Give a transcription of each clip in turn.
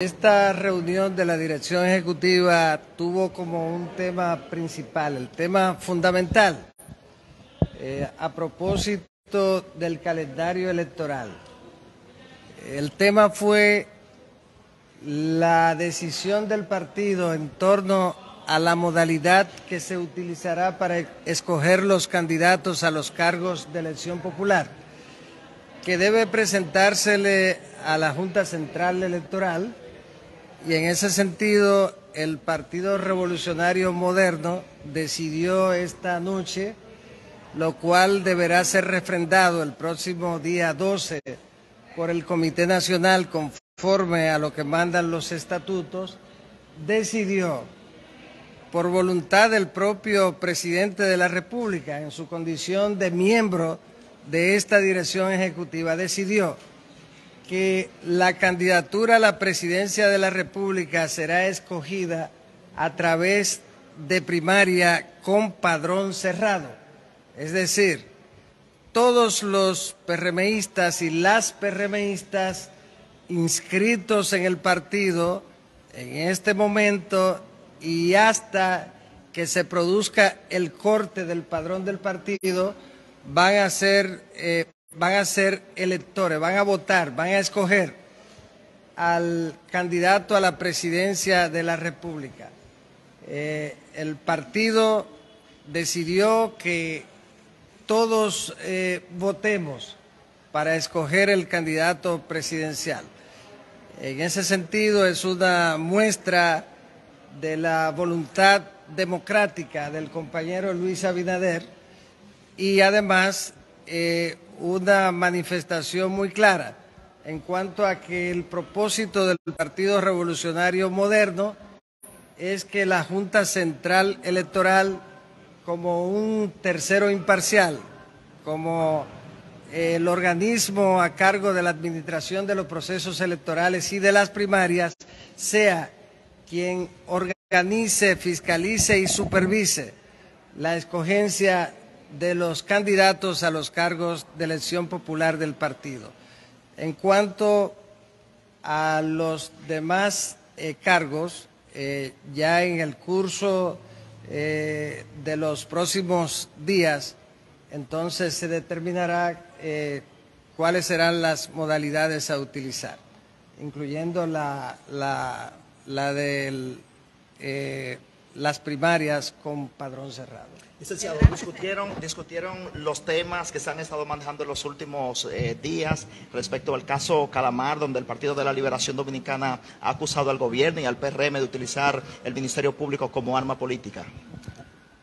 Esta reunión de la dirección ejecutiva tuvo como un tema principal, el tema fundamental, eh, a propósito del calendario electoral. El tema fue la decisión del partido en torno a la modalidad que se utilizará para escoger los candidatos a los cargos de elección popular, que debe presentársele a la Junta Central Electoral y en ese sentido, el Partido Revolucionario Moderno decidió esta noche, lo cual deberá ser refrendado el próximo día 12 por el Comité Nacional conforme a lo que mandan los estatutos, decidió, por voluntad del propio presidente de la República, en su condición de miembro de esta dirección ejecutiva, decidió que la candidatura a la presidencia de la República será escogida a través de primaria con padrón cerrado. Es decir, todos los PRMistas y las PRMistas inscritos en el partido en este momento y hasta que se produzca el corte del padrón del partido van a ser eh, van a ser electores, van a votar, van a escoger al candidato a la presidencia de la República. Eh, el partido decidió que todos eh, votemos para escoger el candidato presidencial. En ese sentido es una muestra de la voluntad democrática del compañero Luis Abinader y además eh, una manifestación muy clara en cuanto a que el propósito del Partido Revolucionario Moderno es que la Junta Central Electoral, como un tercero imparcial, como el organismo a cargo de la administración de los procesos electorales y de las primarias, sea quien organice, fiscalice y supervise la escogencia de los candidatos a los cargos de elección popular del partido. En cuanto a los demás eh, cargos, eh, ya en el curso eh, de los próximos días, entonces se determinará cuáles serán las modalidades a utilizar, incluyendo la, la, la de las primarias con padrón cerrado. Licenciado, discutieron, discutieron los temas que se han estado manejando en los últimos eh, días respecto al caso Calamar, donde el Partido de la Liberación Dominicana ha acusado al gobierno y al PRM de utilizar el Ministerio Público como arma política.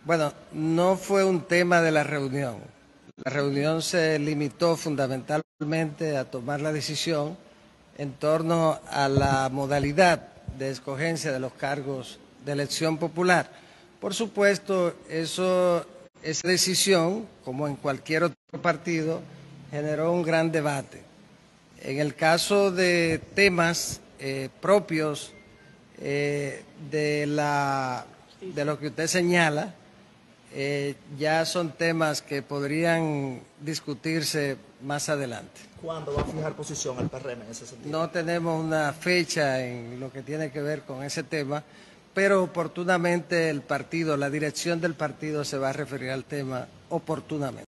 Bueno, no fue un tema de la reunión. La reunión se limitó fundamentalmente a tomar la decisión en torno a la modalidad de escogencia de los cargos de elección popular por supuesto, eso, esa decisión, como en cualquier otro partido, generó un gran debate. En el caso de temas eh, propios eh, de, la, de lo que usted señala, eh, ya son temas que podrían discutirse más adelante. ¿Cuándo va a fijar posición el PRM en ese sentido? No tenemos una fecha en lo que tiene que ver con ese tema pero oportunamente el partido, la dirección del partido se va a referir al tema oportunamente.